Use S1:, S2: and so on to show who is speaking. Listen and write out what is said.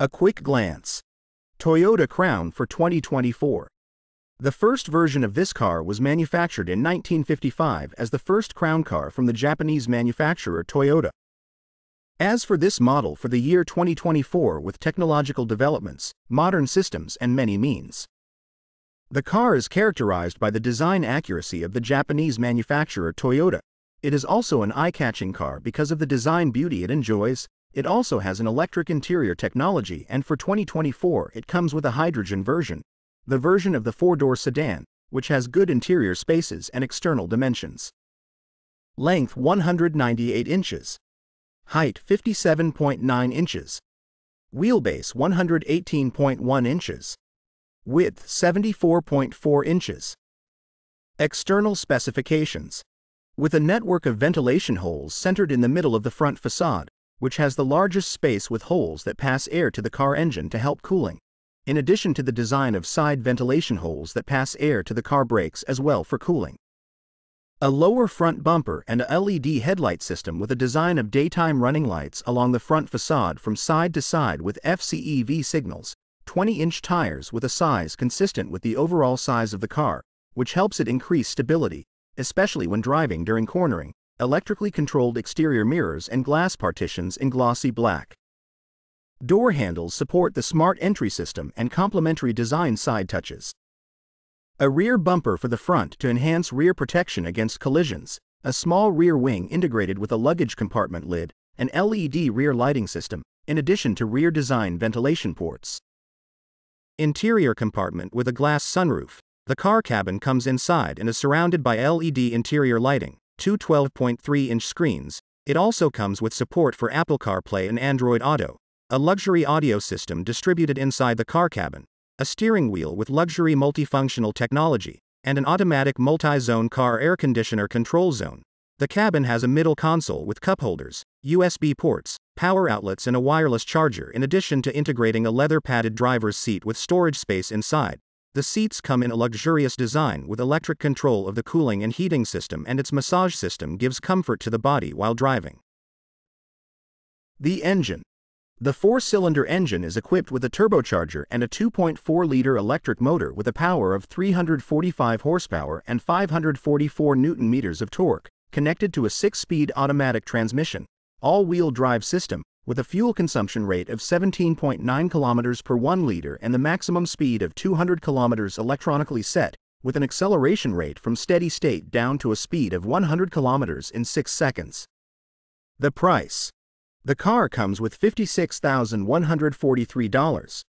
S1: A quick glance. Toyota Crown for 2024. The first version of this car was manufactured in 1955 as the first Crown car from the Japanese manufacturer Toyota. As for this model for the year 2024 with technological developments, modern systems and many means. The car is characterized by the design accuracy of the Japanese manufacturer Toyota. It is also an eye-catching car because of the design beauty it enjoys. It also has an electric interior technology and for 2024 it comes with a hydrogen version, the version of the four-door sedan, which has good interior spaces and external dimensions. Length 198 inches. Height 57.9 inches. Wheelbase 118.1 inches. Width 74.4 inches. External specifications. With a network of ventilation holes centered in the middle of the front facade, which has the largest space with holes that pass air to the car engine to help cooling, in addition to the design of side ventilation holes that pass air to the car brakes as well for cooling. A lower front bumper and a LED headlight system with a design of daytime running lights along the front facade from side to side with FCEV signals, 20-inch tires with a size consistent with the overall size of the car, which helps it increase stability, especially when driving during cornering, electrically controlled exterior mirrors and glass partitions in glossy black. Door handles support the smart entry system and complementary design side touches. A rear bumper for the front to enhance rear protection against collisions, a small rear wing integrated with a luggage compartment lid, an LED rear lighting system, in addition to rear design ventilation ports. Interior compartment with a glass sunroof. The car cabin comes inside and is surrounded by LED interior lighting, two 12.3 inch screens. It also comes with support for Apple CarPlay and Android Auto, a luxury audio system distributed inside the car cabin, a steering wheel with luxury multifunctional technology, and an automatic multi zone car air conditioner control zone. The cabin has a middle console with cup holders, USB ports, power outlets, and a wireless charger, in addition to integrating a leather padded driver's seat with storage space inside. The seats come in a luxurious design with electric control of the cooling and heating system, and its massage system gives comfort to the body while driving. The engine. The four cylinder engine is equipped with a turbocharger and a 2.4 liter electric motor with a power of 345 horsepower and 544 newton meters of torque connected to a six-speed automatic transmission, all-wheel drive system, with a fuel consumption rate of 17.9 km per 1 liter and the maximum speed of 200 km electronically set, with an acceleration rate from steady state down to a speed of 100 km in 6 seconds. The price. The car comes with $56,143.